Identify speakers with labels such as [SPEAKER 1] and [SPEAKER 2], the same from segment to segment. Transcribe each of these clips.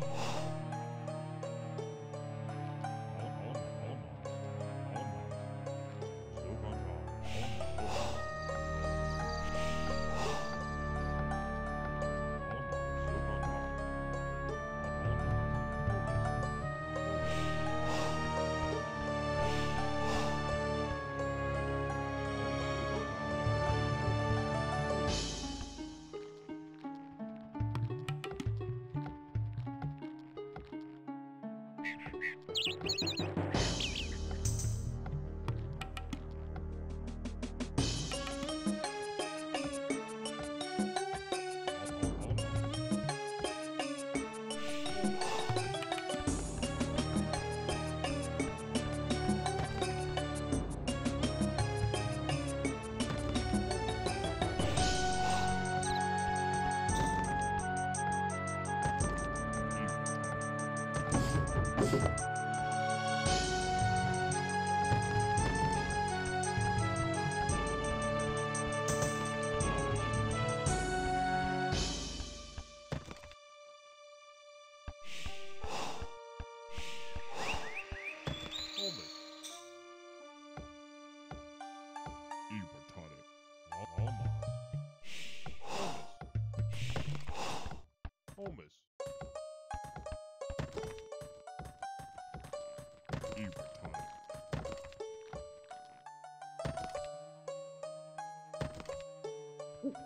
[SPEAKER 1] Whew. Thank you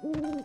[SPEAKER 1] Ooh.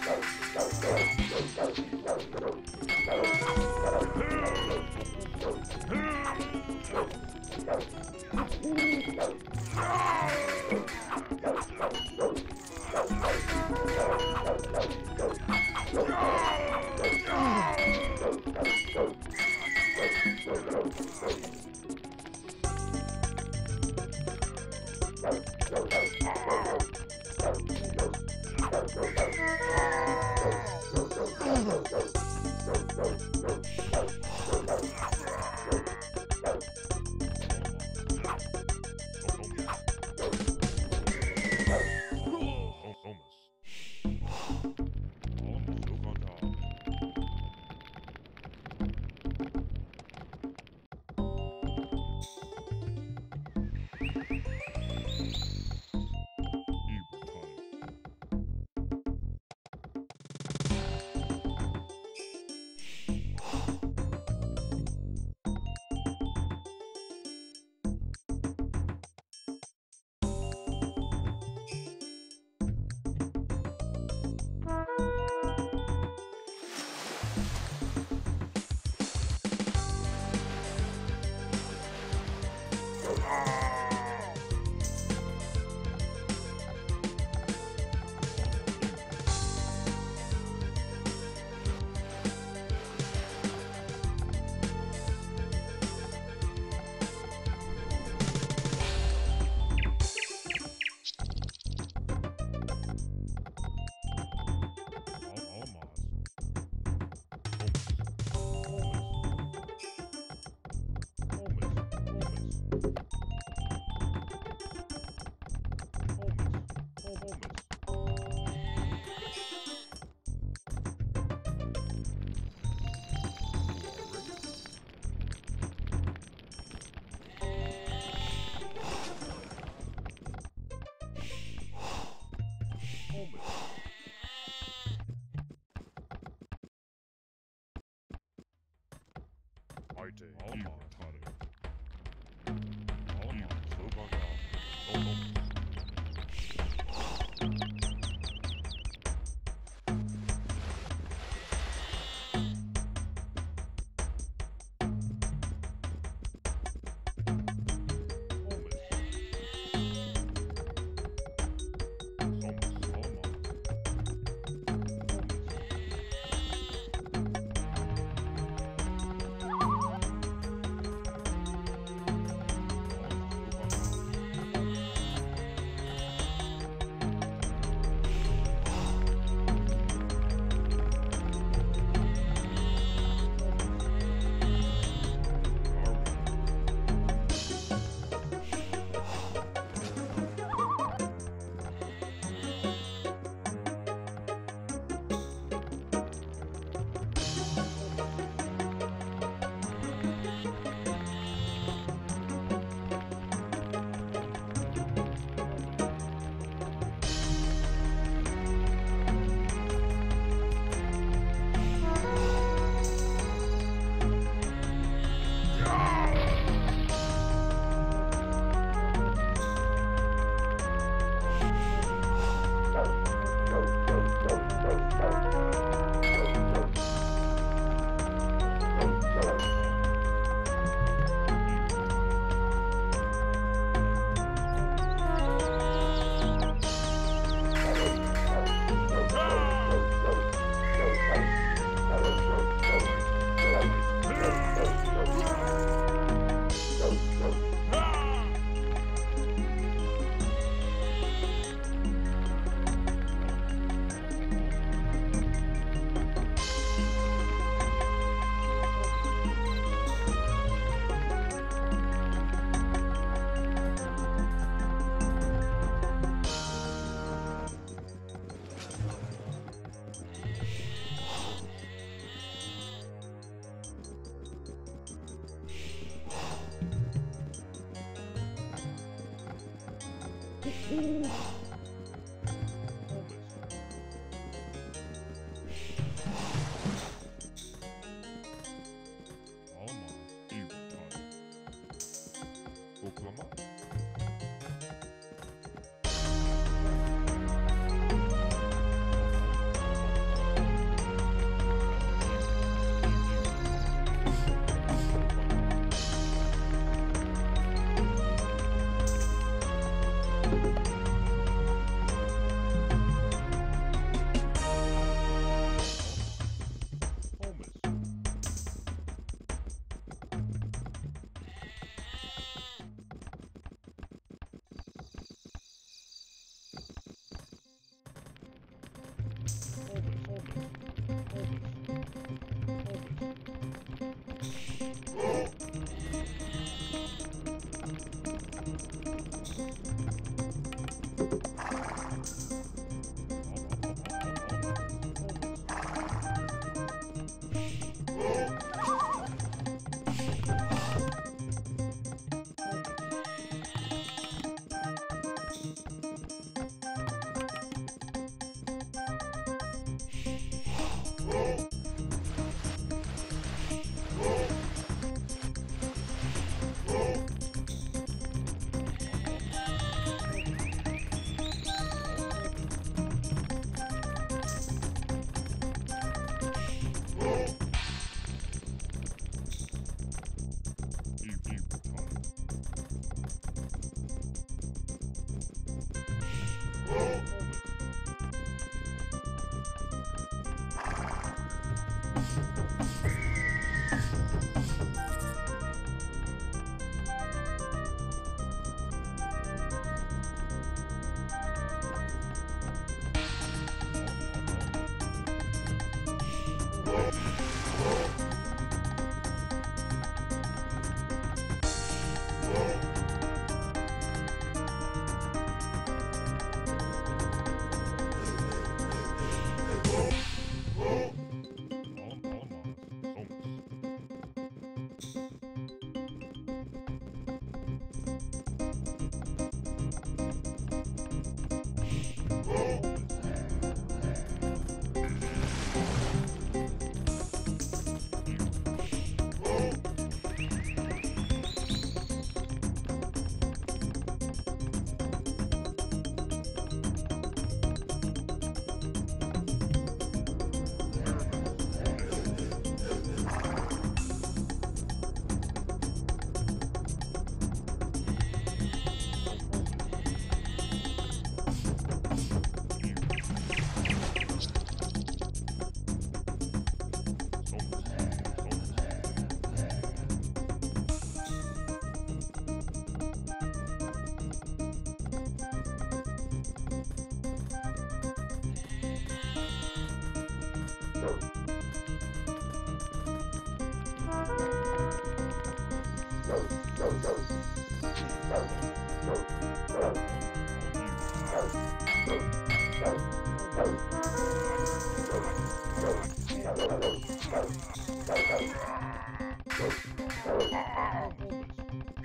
[SPEAKER 1] Heute. Alma. Mm-hmm.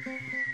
[SPEAKER 1] thank you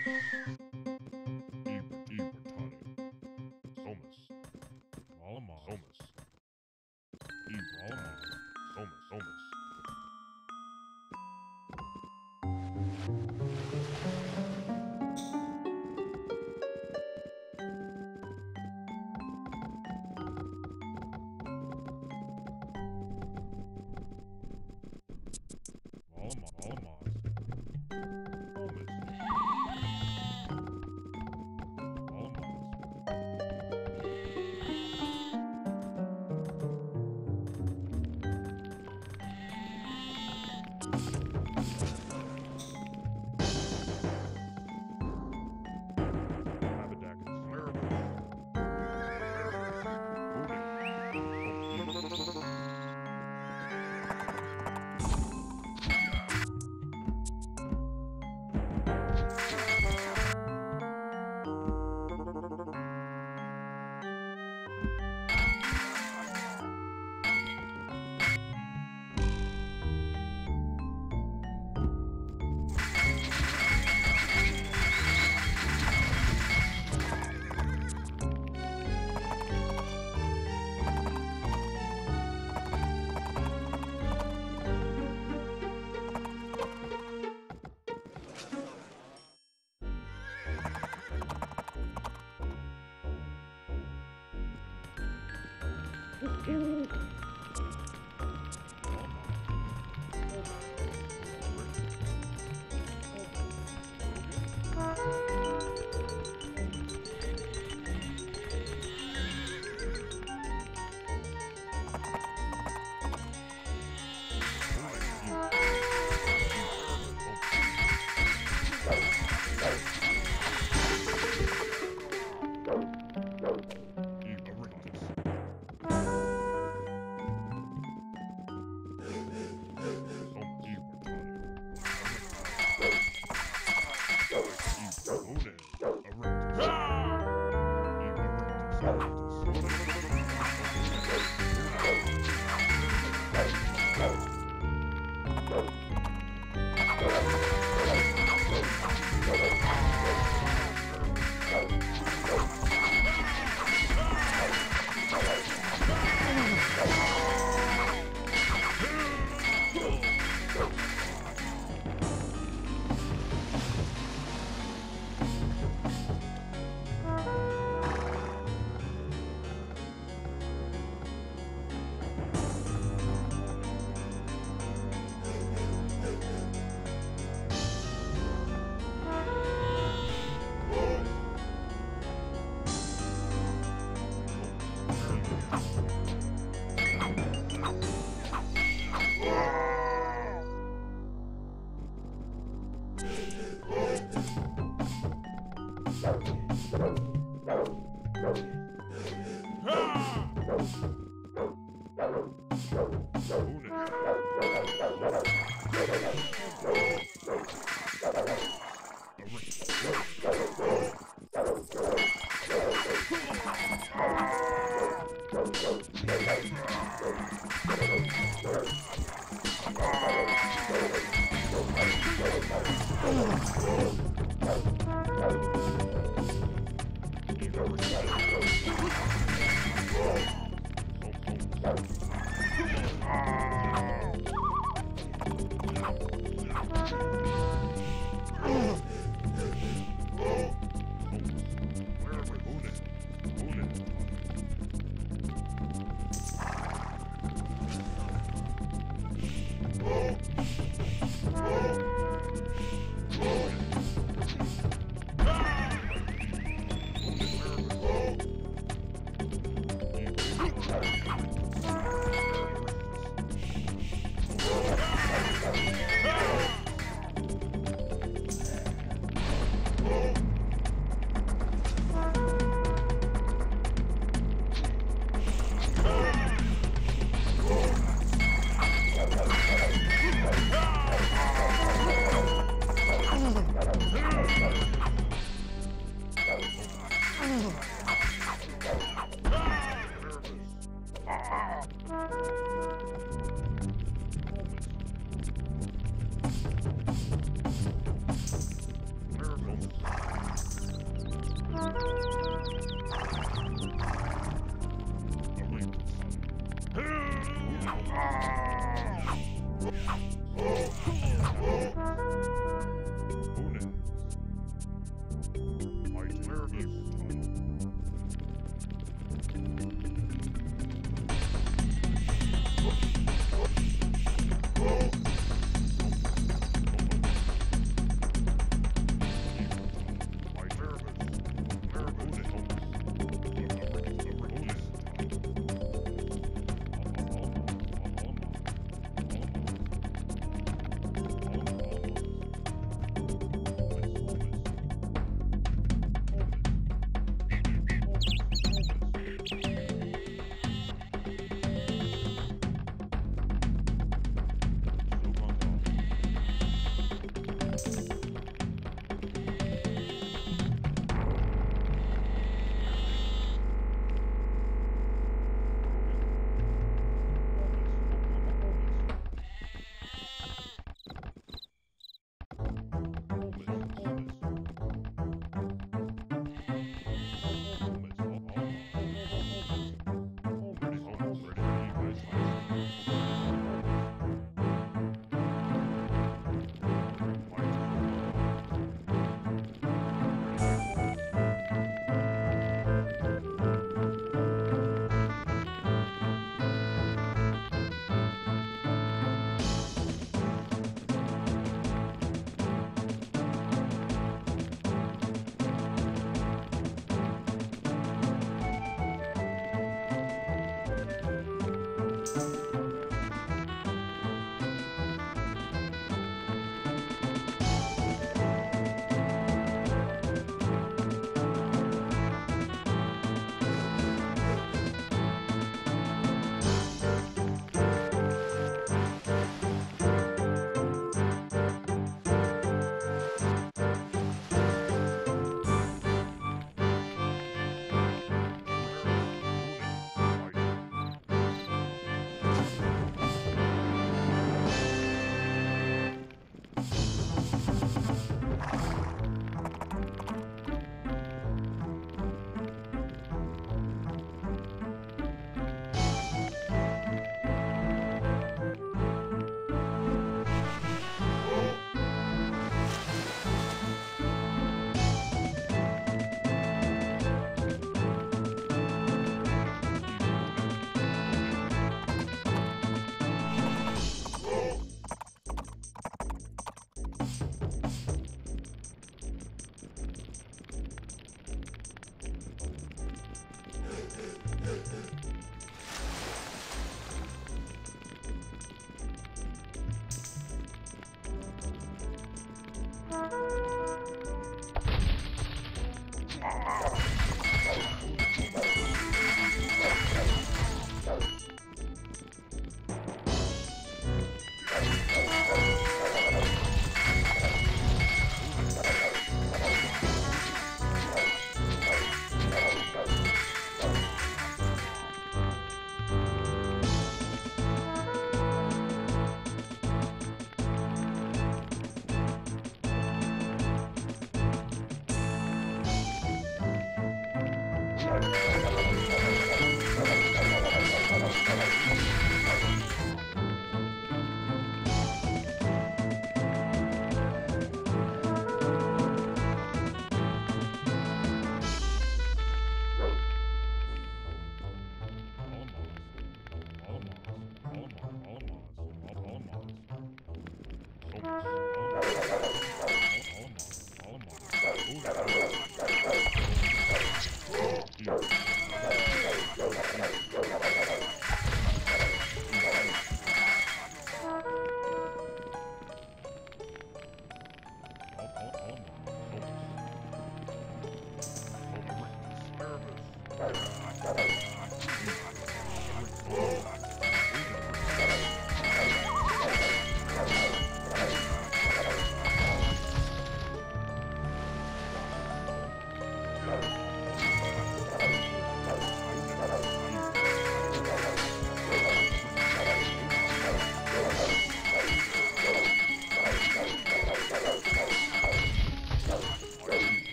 [SPEAKER 1] Thank you.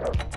[SPEAKER 1] you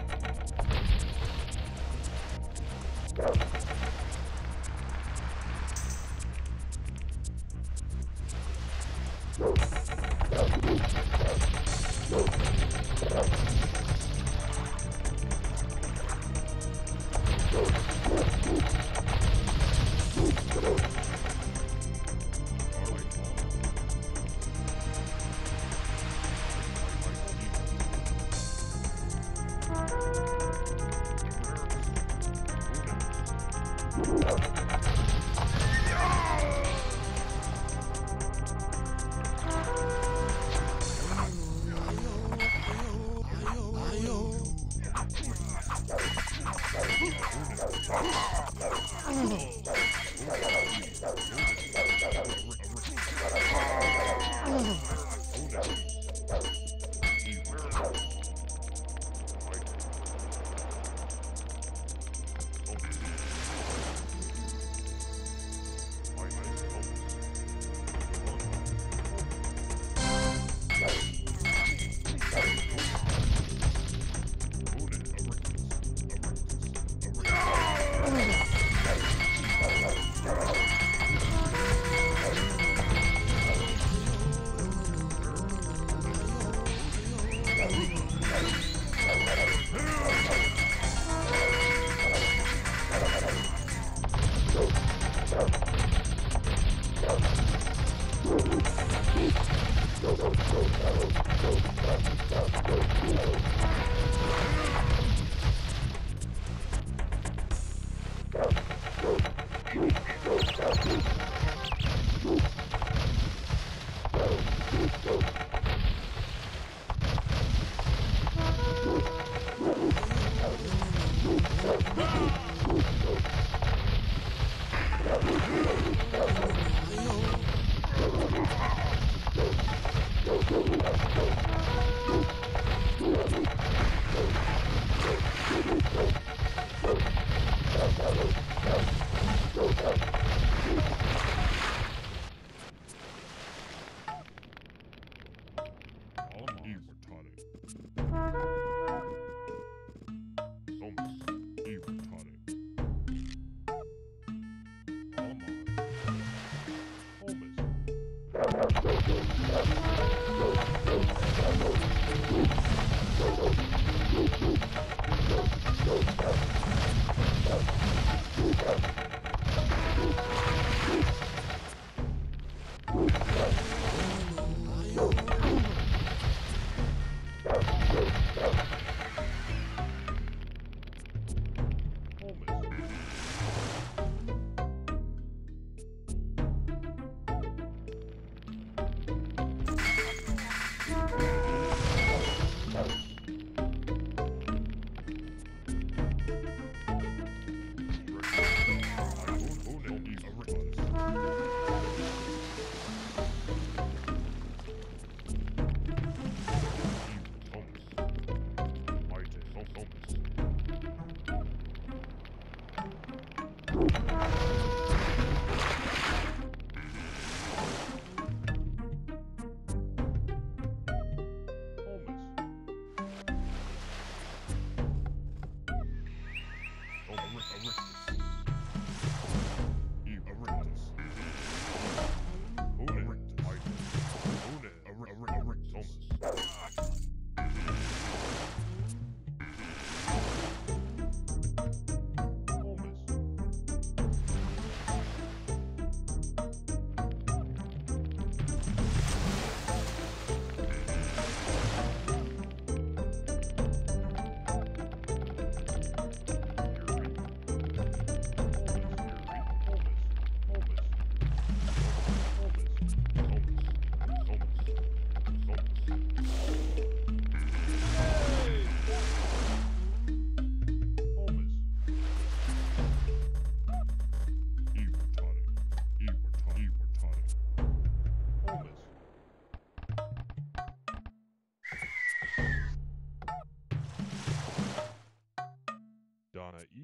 [SPEAKER 1] you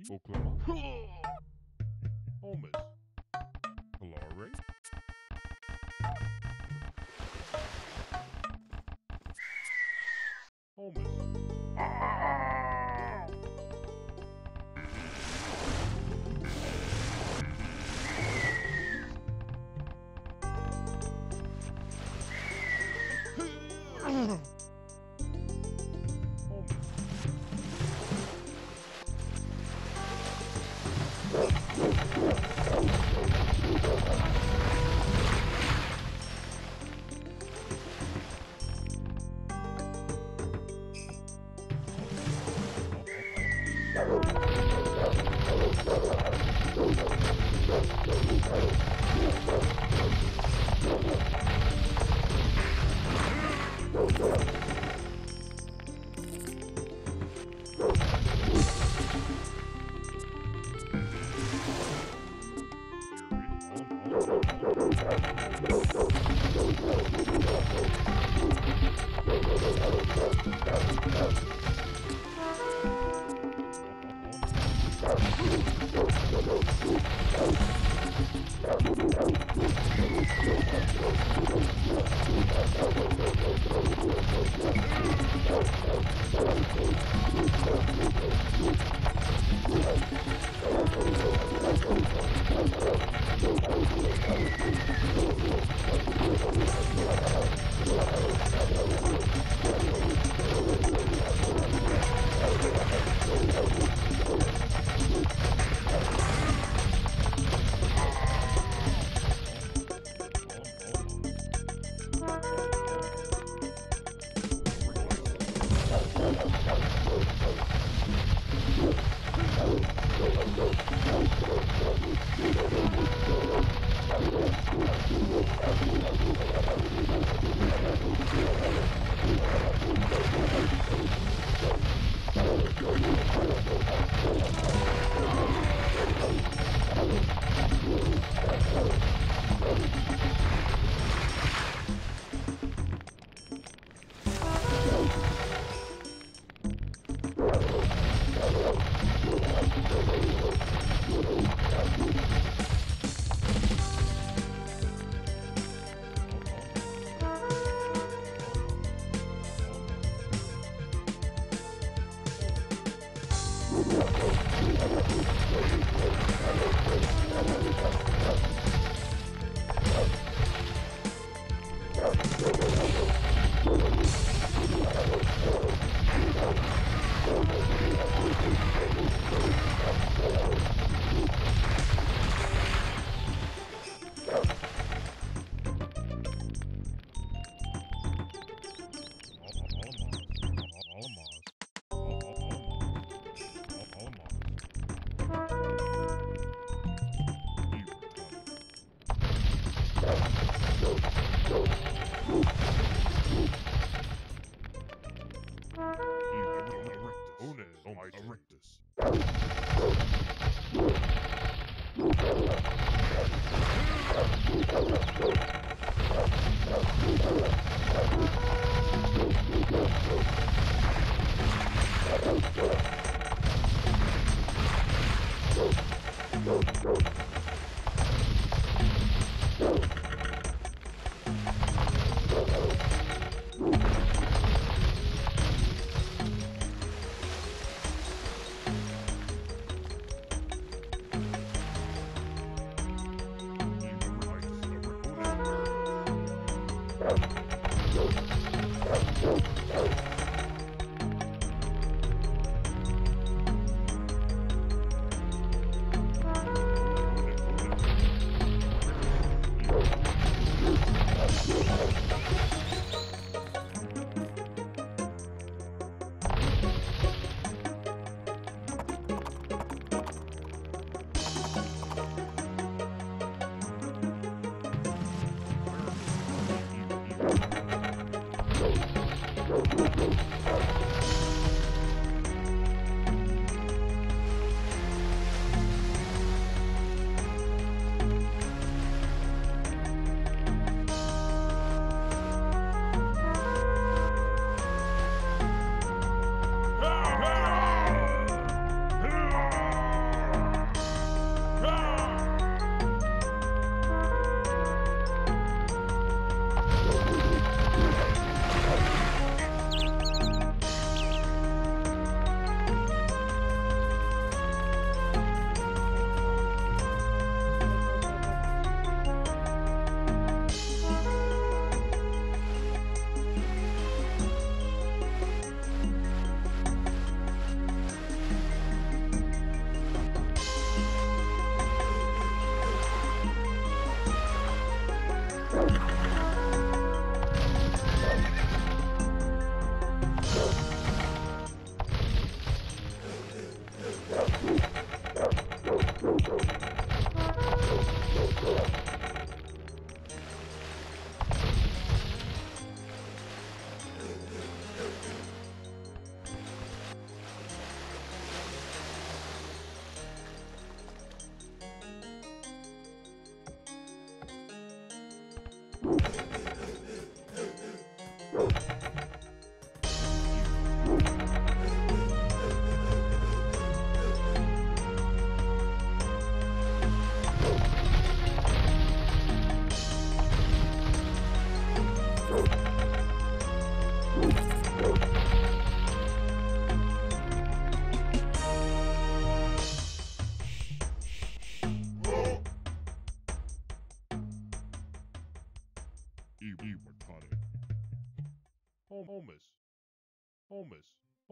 [SPEAKER 1] 僕は。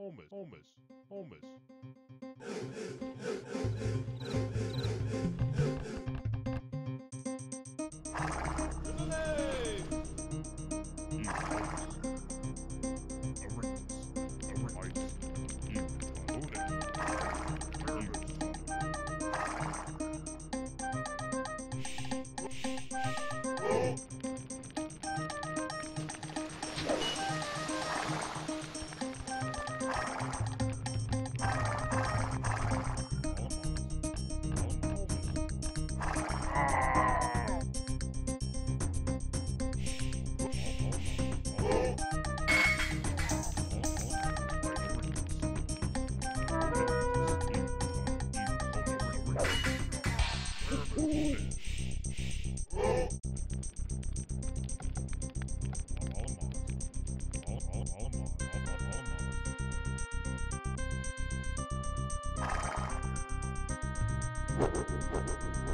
[SPEAKER 1] Homus, Homus, Homus. Thank you.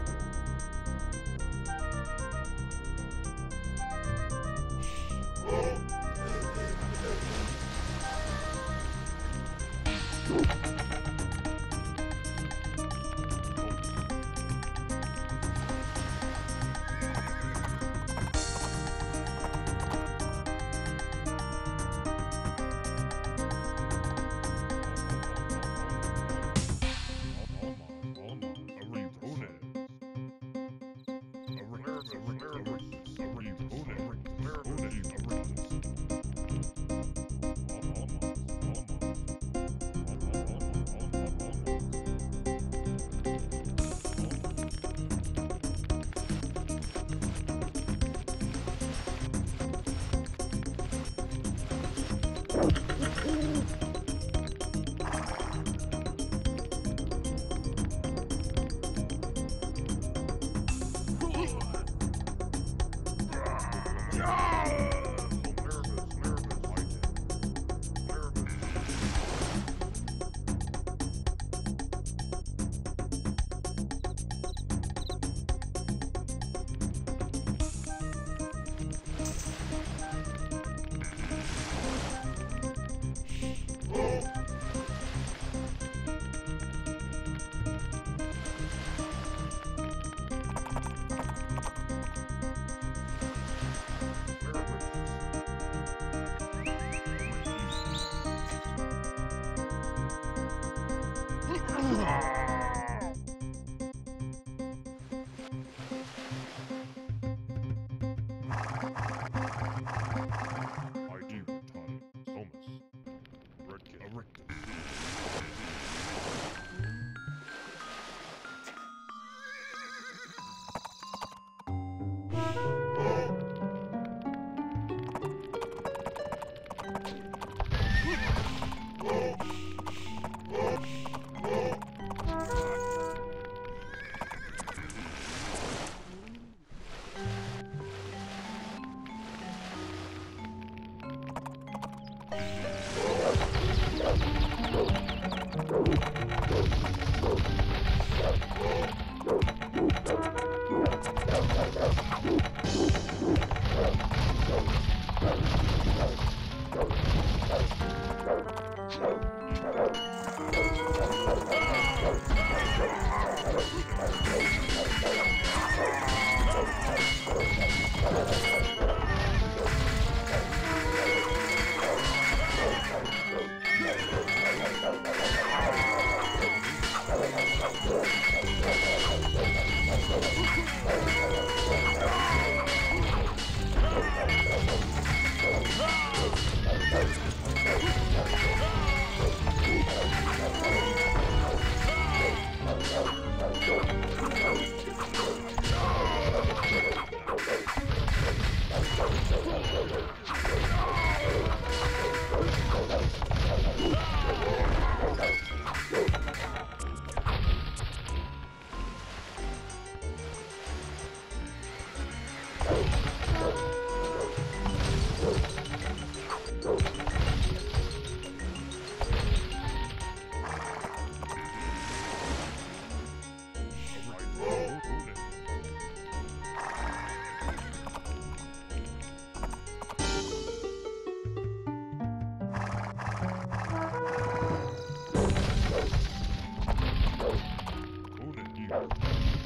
[SPEAKER 1] Go,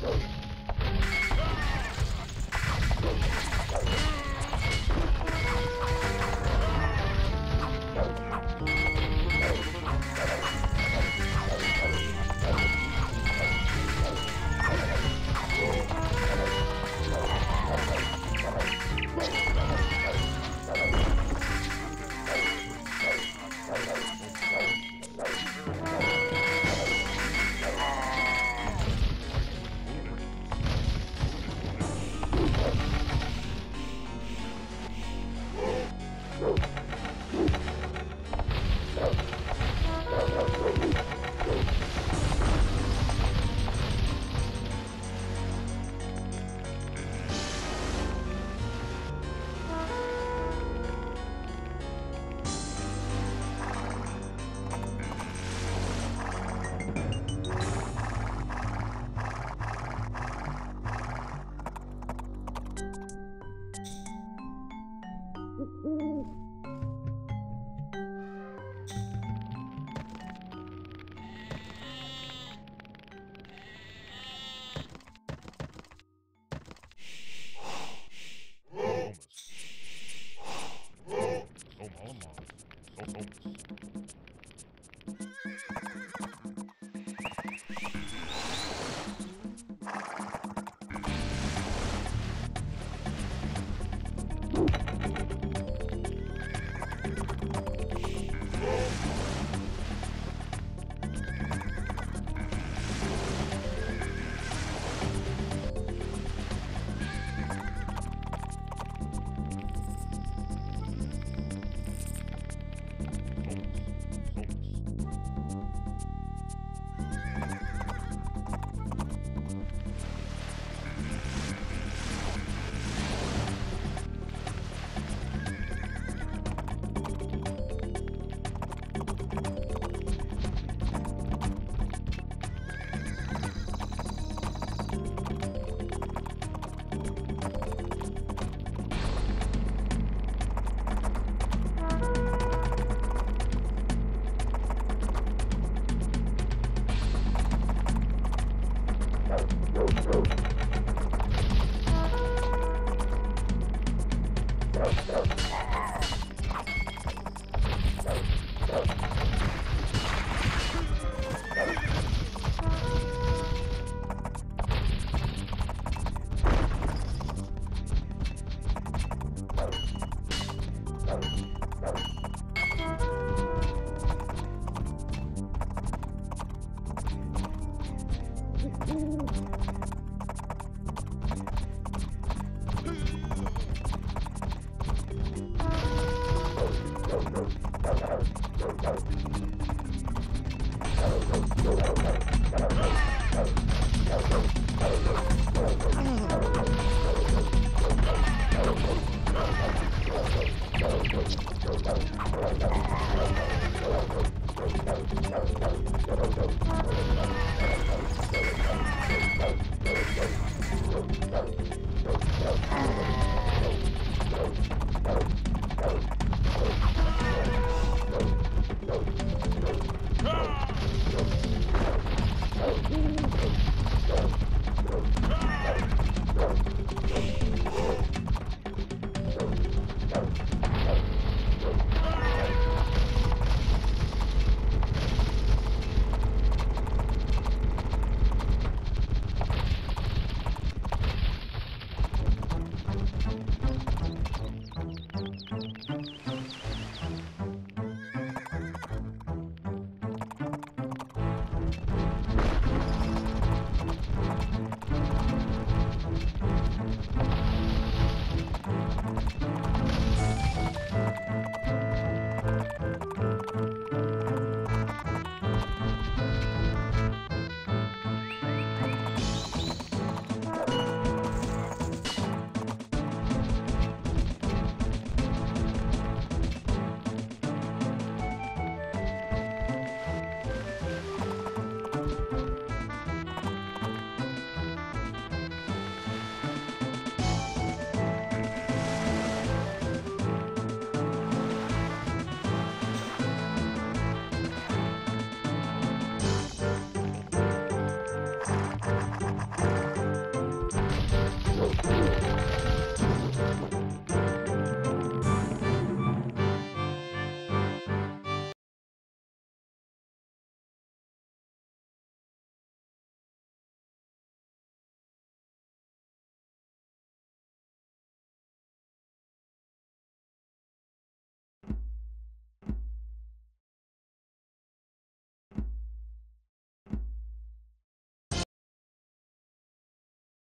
[SPEAKER 1] go, go.